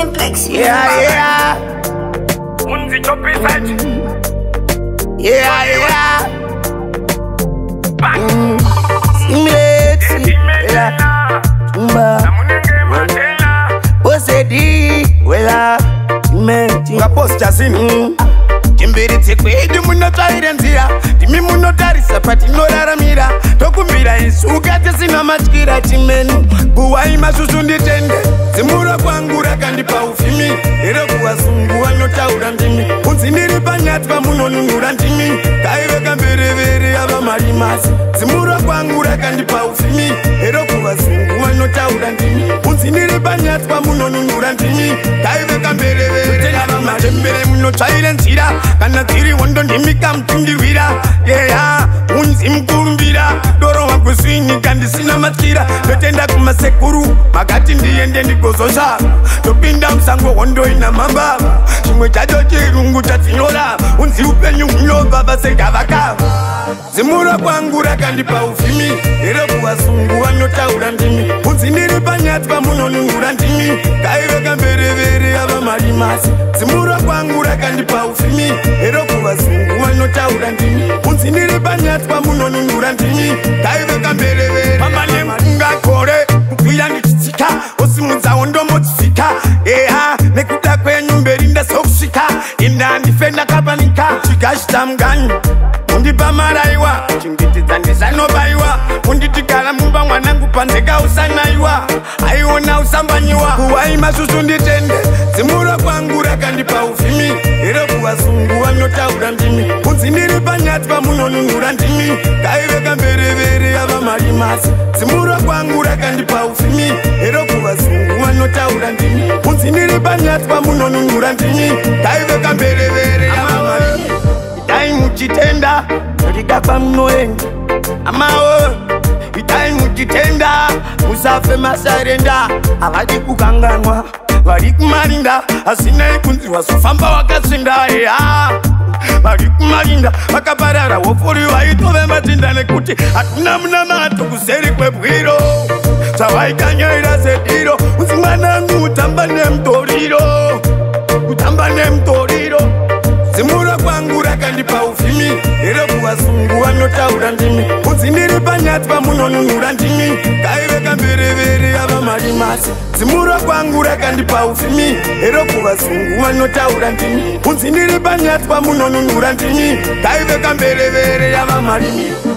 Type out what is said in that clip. simplex yeah yeah unzi topiset yeah yeah simlexi la tumba osedi wela imeti nga posta zini chimbiri mm. tsekwedi munotsvaire nzira ndimi munotarisa patinoraramira tokumbira isu ukatesina matyira chimenu guwai mazvuzvu nditende here kuva sungu vanotaura ndimi kunzi ndiri panyati vamunonunura ndimi kaive kamberevere yava marimasi dzimuro kwangu rakandipa ufimi here kuva sungu vanotaura ndimi kunzi ndiri panyati vamunonunura ndimi kaive kamberevere yava matembere munotsvaire nzira kana dziri hondo ndimi kamutungirwira yeya ndakabatira ndotenda kumasekuru makati ndiende ndigozozvaro ndopinda musango hondoina mambava chimwe chacho chirungu chatinyora unzi upenyu hunyobva vasegavakava zimura kwangu rakandipa ufimi nerekuvasungu vanotaura ndimi unzi ndiri panyatva munonunura ndimi kaivekamberevere yava marimasi zimura kwangu rakandipa ufimi nerekuvasungu vanotaura ndimi unzi ndiri panyatva munonunura ndimi kaivekamberevere inda ndifenda kapanika tikashita mugani undipa marayiwa chingitidza ndisanobayiwa unditigara mumba mwanangu pandeka usanayiwa aiona usambanyiwa kuwaimasvusvu nditende dzimuro kwangu rakandipa ufimi irokuvasungu vanotaura ndimi kunzi ndiri panyati pamunonunura ndimi ndaiveka mberevere yava marimasi dzimuro kwangu rakandipa ufimi irokuvasungu vanotaura ndimi mubanyatwa munonunura ndinyi taive mberevere amamavi itai muchitenda ridakwa munoenda amawo itai muchitenda musafe masarenda havadi kukanganwa vari kumarinda asinai kunzi wazofamba wakasvinda eha vari kumarinda vakaparara wofuri vaitove matenda nekuti hatuna munamato kuzeri kwebwiro zvavaikanyaira sediro usi mwanangu utamba nemuto mamiro kutamba nemutoriro zimuro kwangu rakandipa ufimi nerekuva sungu vanotaura ndimi bvudzi ndiri panyati vamunonunura ndimi kaive kamberevere yava marimasi zimuro kwangu rakandipa ufimi nerekuva sungu vanotaura ndimi bvudzi ndiri panyati vamunonunura ndimi kaive kamberevere yava marimiro